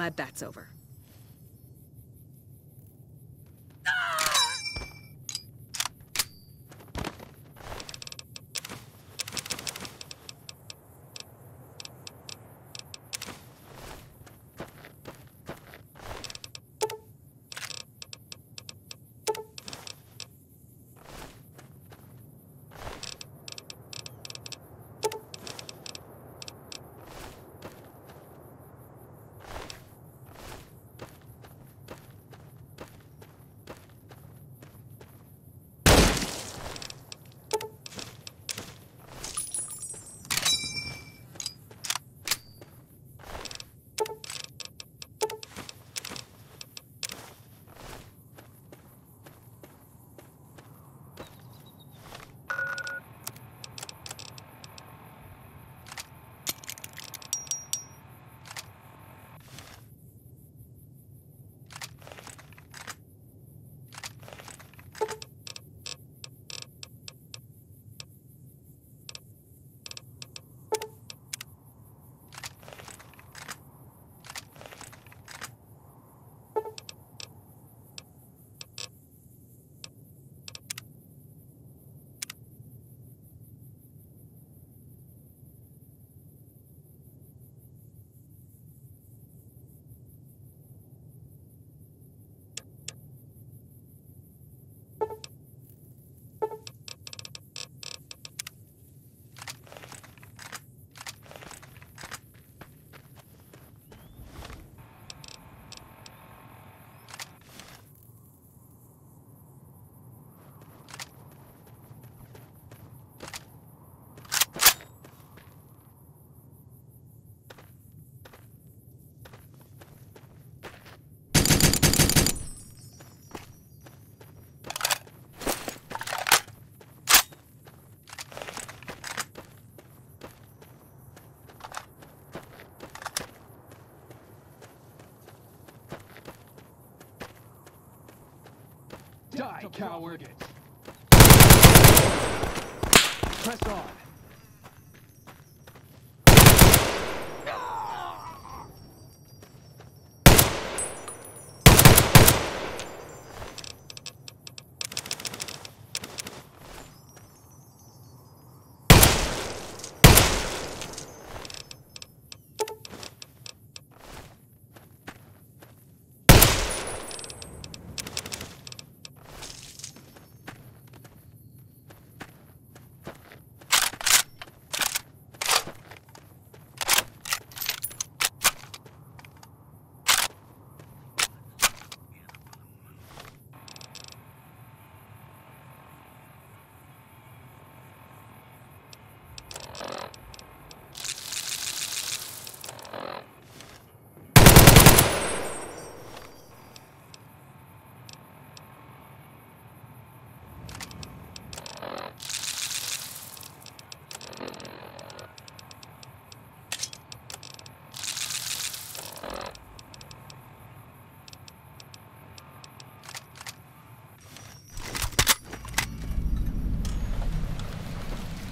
glad that's over. Die, coward! Press on.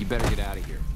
Better get out of here.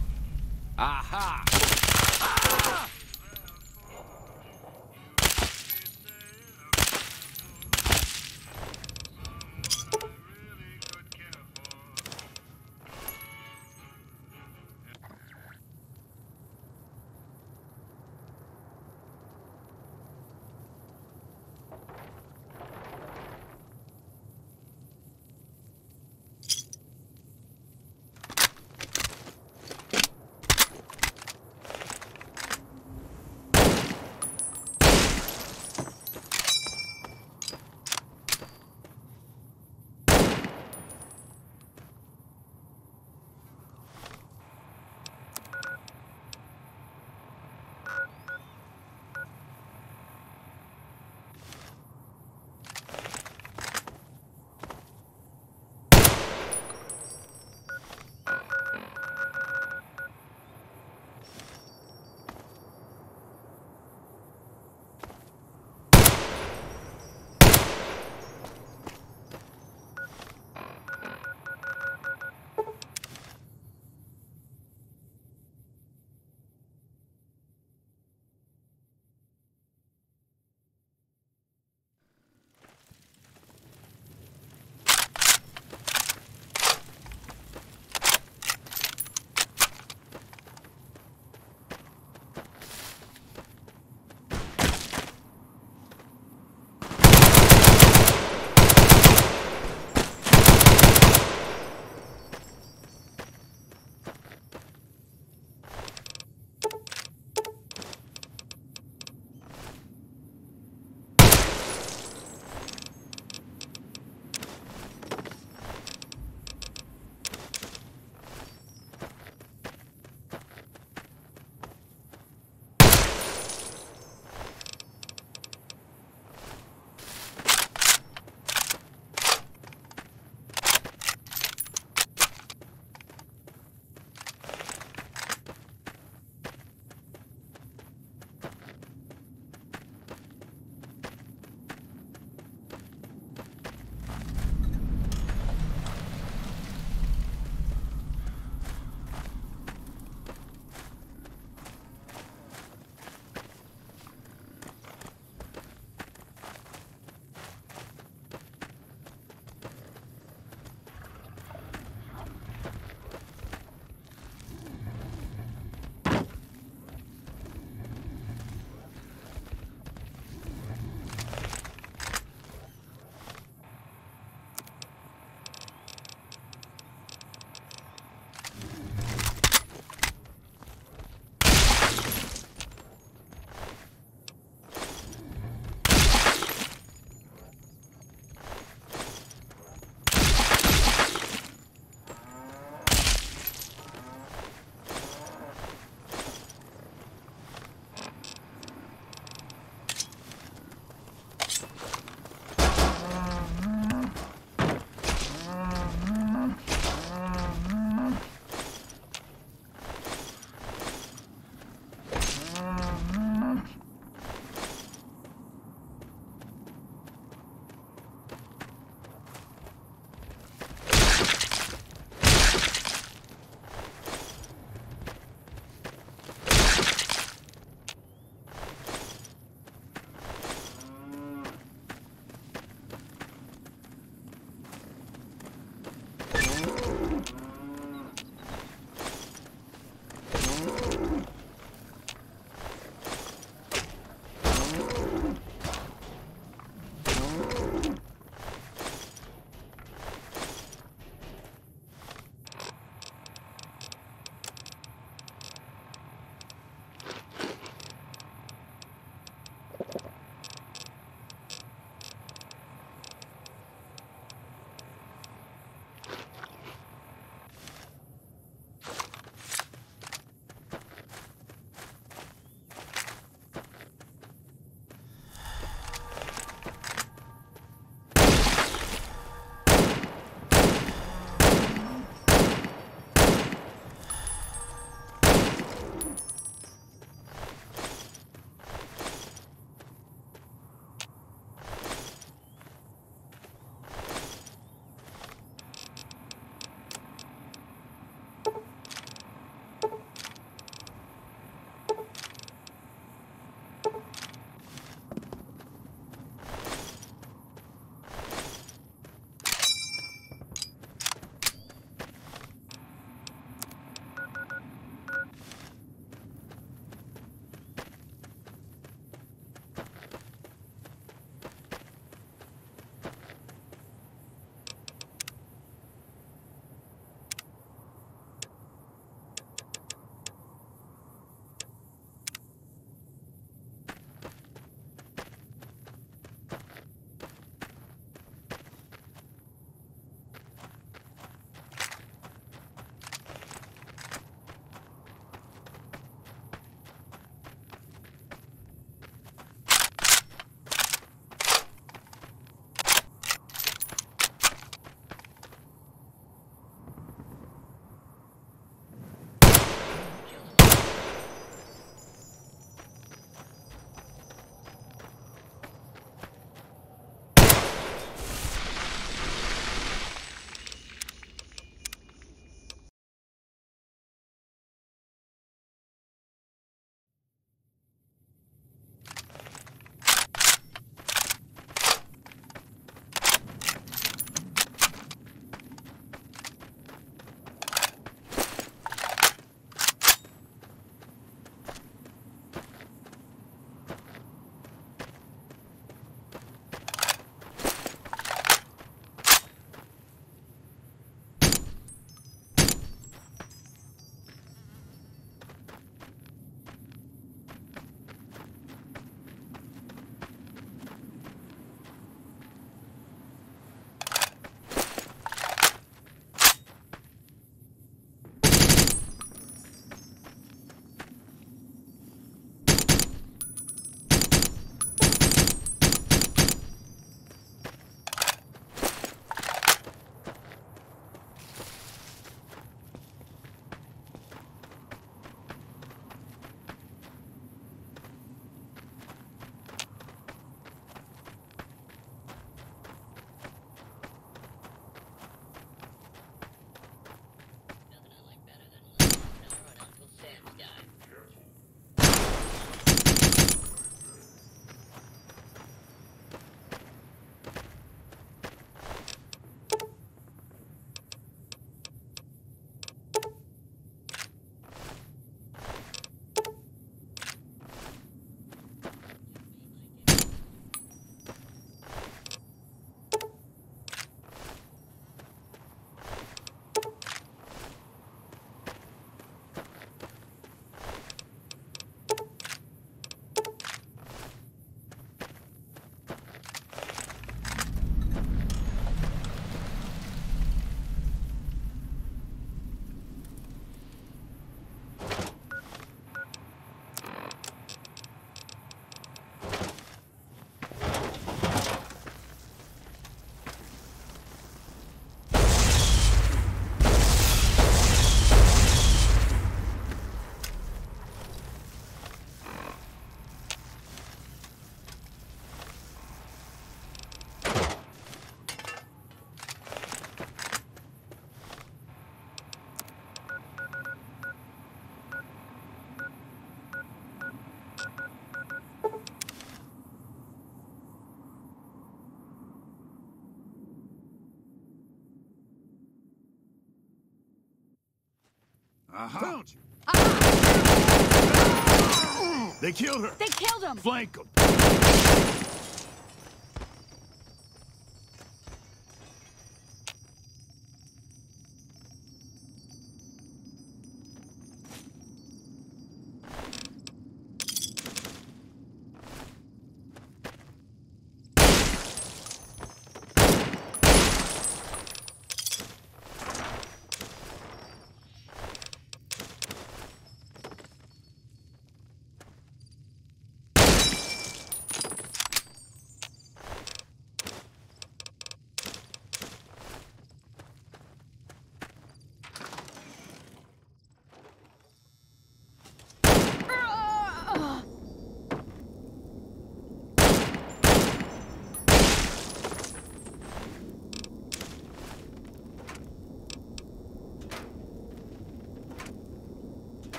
Uh-huh. Found you. They killed her. They killed him! Flank them.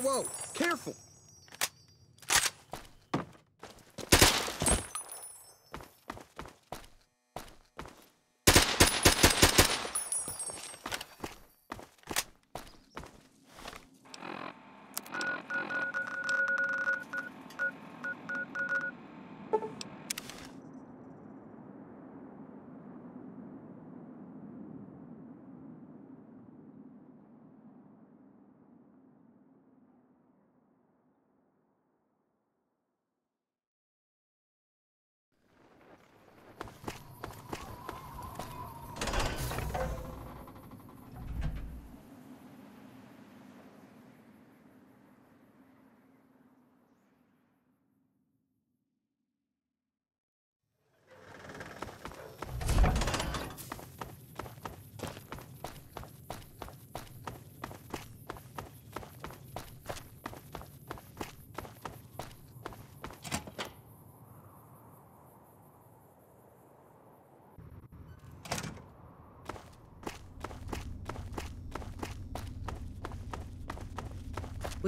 Whoa, whoa! Careful!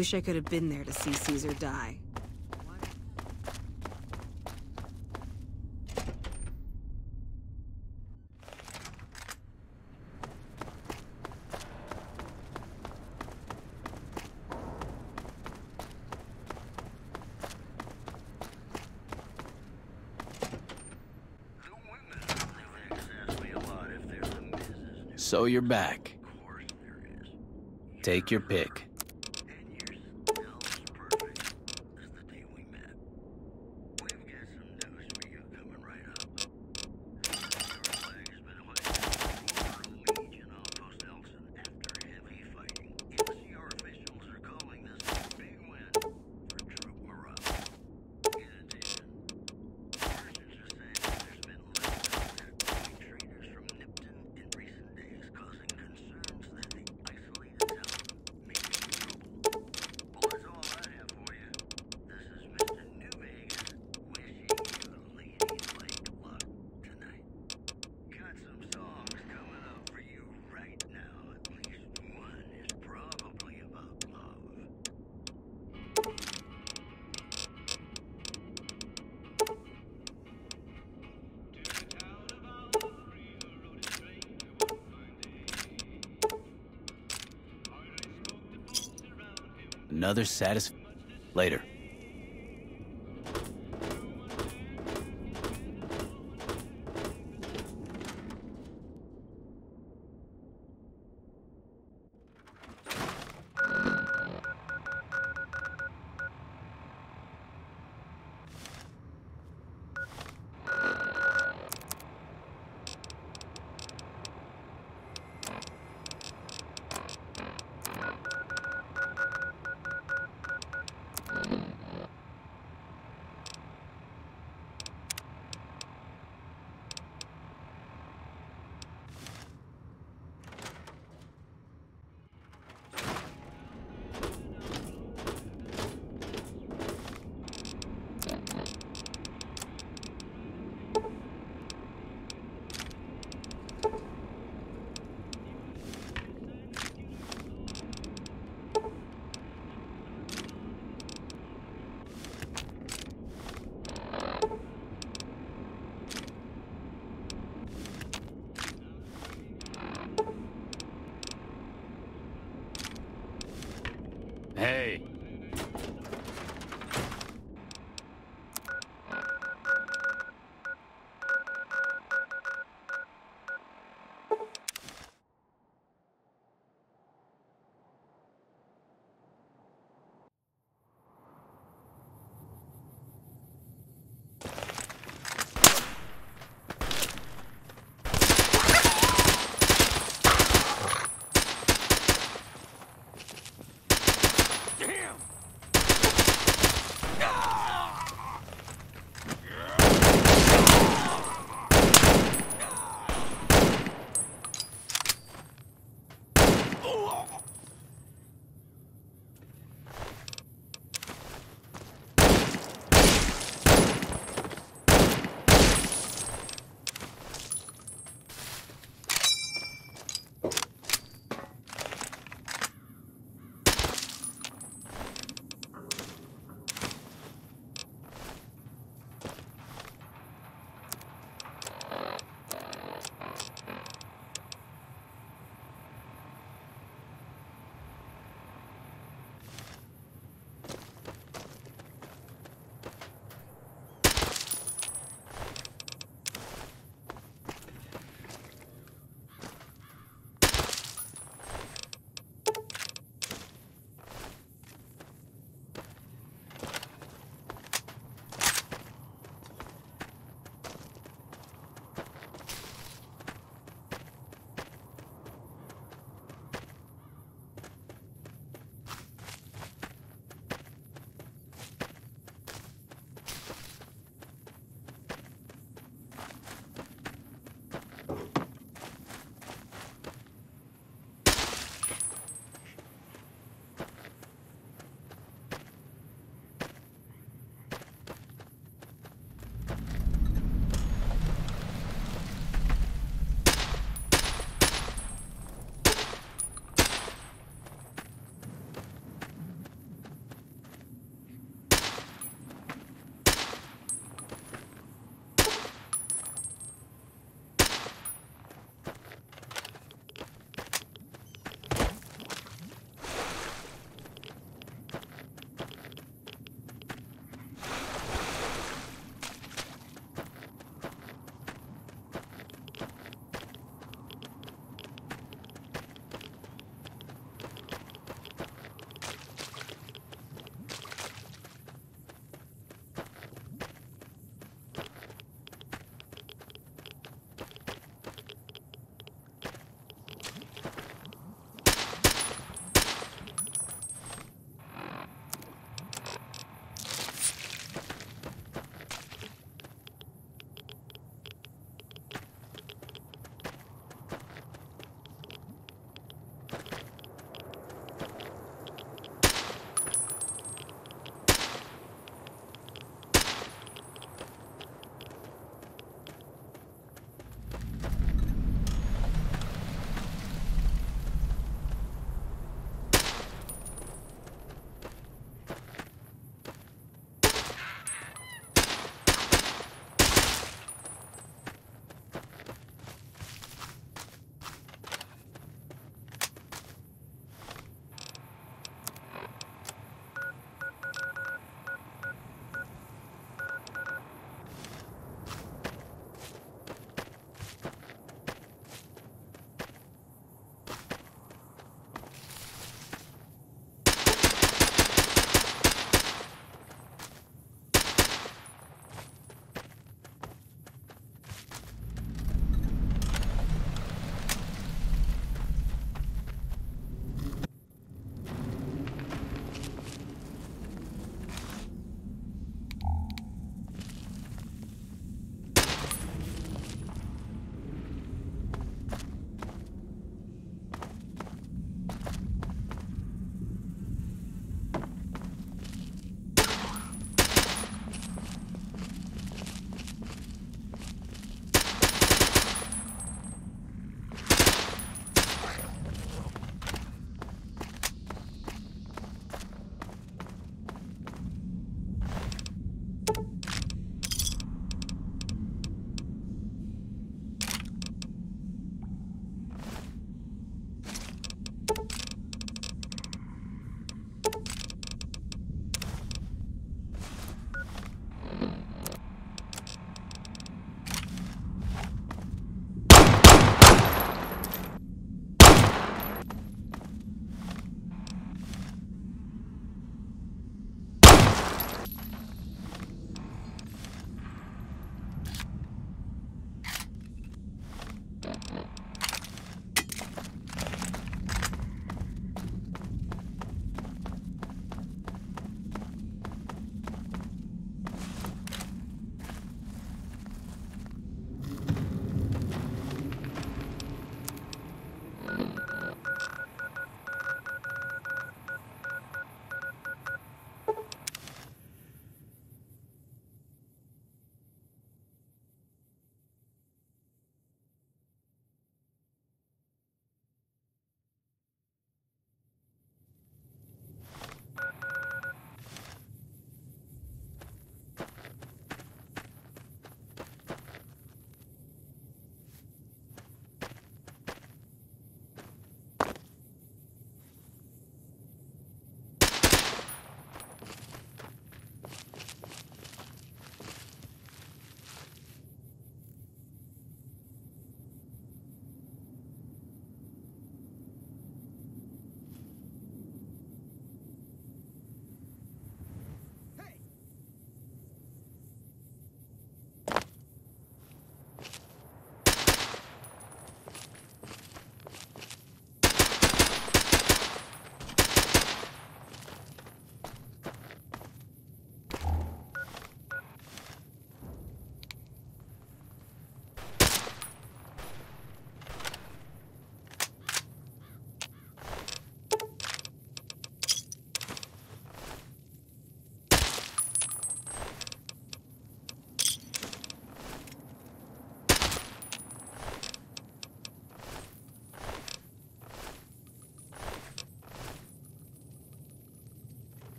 Wish I could have been there to see Caesar die. So you're back. Take your pick. Another satis... Later.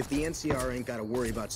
If the NCR ain't gotta worry about...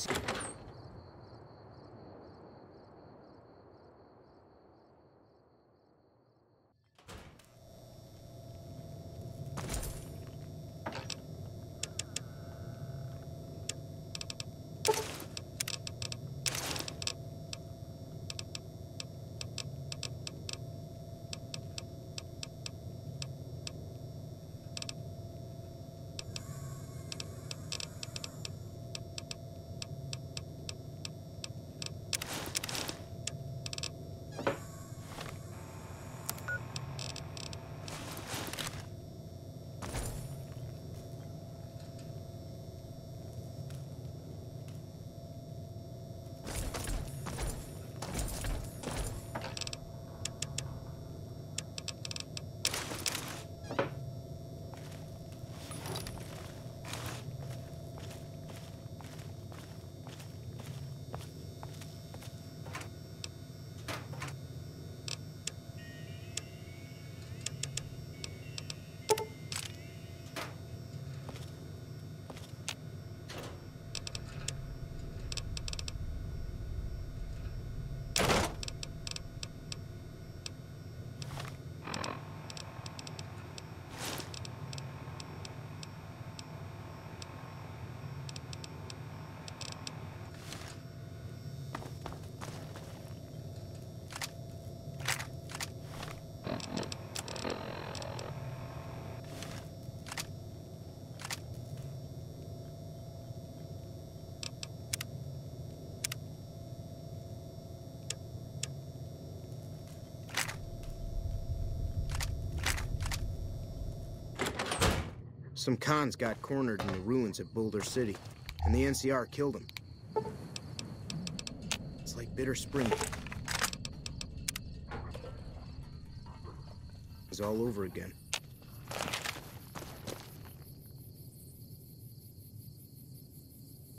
Some cons got cornered in the ruins at Boulder City, and the NCR killed them. It's like Bitter Spring. It's all over again.